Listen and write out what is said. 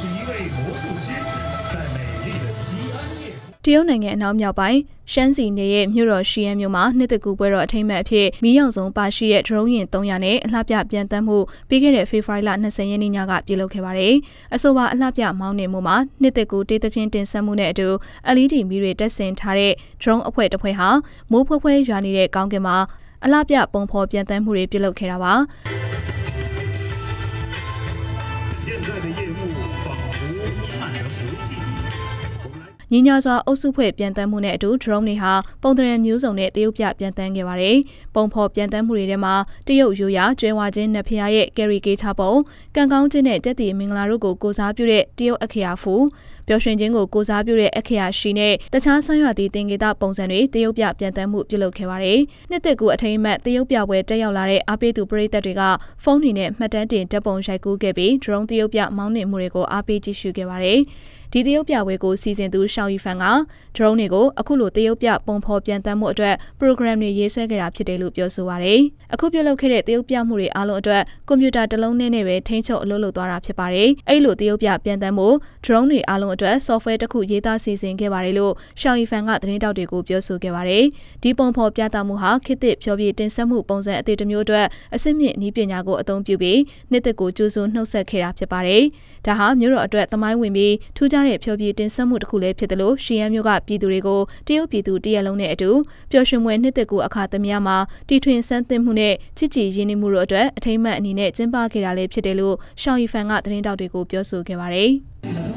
是一位魔术师，在美丽的西安夜。တရုတ်နိုင်ငံအနောက်မြောက်ပိုင်းရှမ်းစီနေရဲ့မြို့တော်ရှီယန်မြို့မှာနှစ်တကူပွဲတော်အထိမ်းအမှတ်အဖြစ်မီးရောင်စုံပါရှိတဲ့ဒရုန်းယာဉ်300နဲ့အလှပြပြန်တမ်းမှုပြီးခဲ့တဲ့ဖေဖော်ဝါရီလ20ရက်နေ့ညကပြုလုပ်ခဲ့ပါတယ်။အဆိုပါအလှပြမောင်းနှင်မှုမှာနှစ်တကူဒေသချင်းတင်ဆက်မှုနဲ့အတူ LED မီးတွေတက်ဆင်ထားတဲ့ဒရုန်းအဖွဲ့တစ်ဖွဲ့ဟာမိုးဖွဲဖွဲရွာနေတဲ့ကောင်းကင်မှာအလှပြပုံဖော်ပြန်တမ်းမှုတွေပြုလုပ်ခဲ့တာပါ။ ညီညာစွာအုပ်စုဖွဲ့ပြန်တမ်းမှုနဲ့အတူ drone တွေဟာပုံသဏ္ဍာန်မျိုးစုံနဲ့တရုတ်ပြပြန်တမ်းခဲ့ပါတယ်။ပုံဖော်ပြန်တမ်းမှုတွေထဲမှာတရုတ်ရိုးရာကျွဲဝါချင်းနဖျားရဲ့ carry ကေးချပုံကံကောင်းချင်းနဲ့ကျက်တီမင်္ဂလာတို့ကိုကိုစားပြုတဲ့တရုတ်အခရာဖူ ပျော်ရွှင်ခြင်းကိုကိုစားပြုတဲ့အခရာရှိနဲ့တခြားဆန်းရွာသည့်တင်ကေတပုံစံတွေတရုတ်ပြပြန်တမ်းမှုပြုလုပ်ခဲ့ပါတယ်။နှစ်သက်ကူအထိမ်းအမှတ်တရုတ်ပြပွဲတက်ရောက်လာတဲ့အားပေးသူပရိသတ်တွေကဖုန်းတွေနဲ့မှတ်တမ်းတင်တပ်ပုံရိုက်ကူးခဲ့ပြီး drone တရုတ်ပြမောင်းနှင်မှုတွေကိုအားပေးကြည့်ရှုခဲ့ပါတယ်။ ဒီတရုတ်ပြပွဲကိုစီစဉ်သူရှောင်းယီဖန်က drone တွေကိုအခုလိုတရုတ်ပြပုံဖော်ပြန်တမ်းမှုအတွက် program တွေရေးဆွဲခဲ့တာဖြစ်တယ်လို့ပြောဆိုပါရယ်အခုပြုလုပ်ခဲ့တဲ့တရုတ်ပြမှုတွေအားလုံးအတွက်ကွန်ပျူတာတစ်လုံးနဲ့နဲ့ပဲထိန်းချုပ်အလုပ်လုပ်သွားတာဖြစ်ပါတယ်အဲ့လိုတရုတ်ပြပြန်တမ်းမှု drone တွေအားလုံးအတွက် software တစ်ခုရေးသားစီစဉ်ခဲ့ပါတယ်လို့ရှောင်းယီဖန်ကသတင်းတောက်တွေကိုပြောဆိုခဲ့ပါတယ်ဒီပုံဖော်ပြသမှုဟာခေတ်သစ်ဖြောပြတင်ဆက်မှုပုံစံအသစ်တစ်မျိုးအတွက်အစစ်မြင့်နည်းပညာကိုအသုံးပြုပြီးနှစ်သက်ကိုကျူးစွနှုတ်ဆက်ခဲ့တာဖြစ်ပါတယ်ဒါဟာမျိုးတော်အတွက်သမိုင်းဝင်ပြီးထူးခြားတဲ့ဖြောပြတင်ဆက်မှုတစ်ခုလည်းဖြစ်တယ်လို့ရှီယန်မျိုးကပြည်သူတွေကိုတရုတ်ပြည်သူတရက်လုံးနဲ့အတူပျော်ရွှင်ပွဲနှစ်သက်ကိုအခါသမယမှာတီထွင်ဆန်းသစ်မှုနဲ့ချစ်ကြည်ရင်းနှီးမှုတို့အတွက်အထိမ်းအမှတ်အနေနဲ့ကျင်းပခဲ့တာလည်းဖြစ်တယ်လို့ရှောင်းယီဖန်ကသတင်းတောက်တွေကိုပြောဆိုခဲ့ပါတယ်။